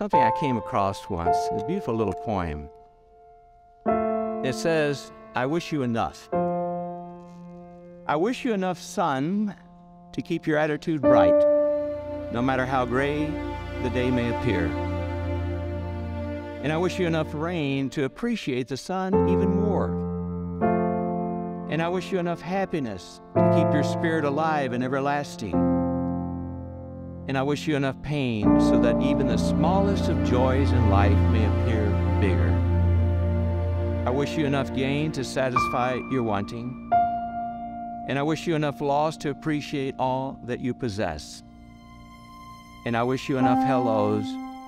something I came across once, a beautiful little poem. It says, I wish you enough. I wish you enough sun to keep your attitude bright, no matter how gray the day may appear. And I wish you enough rain to appreciate the sun even more. And I wish you enough happiness to keep your spirit alive and everlasting. And I wish you enough pain so that even the smallest of joys in life may appear bigger. I wish you enough gain to satisfy your wanting. And I wish you enough loss to appreciate all that you possess. And I wish you enough hellos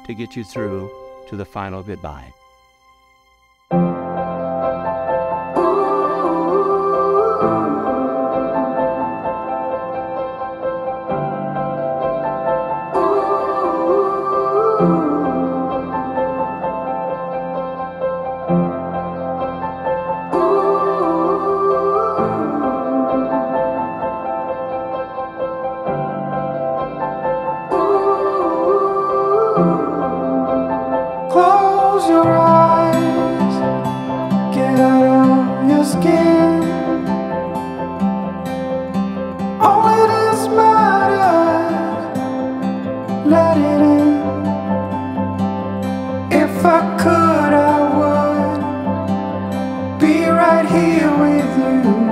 to get you through to the final goodbye. If I could, I would be right here with you.